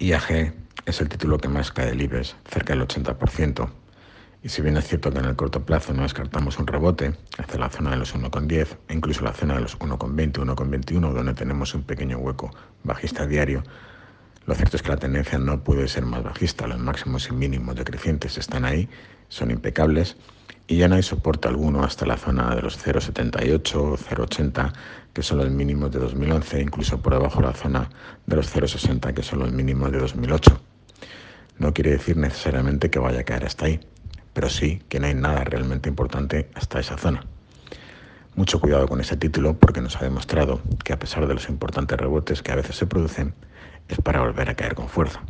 IAG es el título que más cae del IBEX, cerca del 80%. Y si bien es cierto que en el corto plazo no descartamos un rebote hacia la zona de los 1,10 e incluso la zona de los 1,20, 1,21, donde tenemos un pequeño hueco bajista diario, lo cierto es que la tendencia no puede ser más bajista. Los máximos y mínimos decrecientes están ahí, son impecables y ya no hay soporte alguno hasta la zona de los 0,78, 0,80, que son los mínimos de 2011, incluso por debajo de la zona de los 0,60, que son los mínimos de 2008. No quiere decir necesariamente que vaya a caer hasta ahí, pero sí que no hay nada realmente importante hasta esa zona. Mucho cuidado con ese título porque nos ha demostrado que a pesar de los importantes rebotes que a veces se producen, es para volver a caer con fuerza.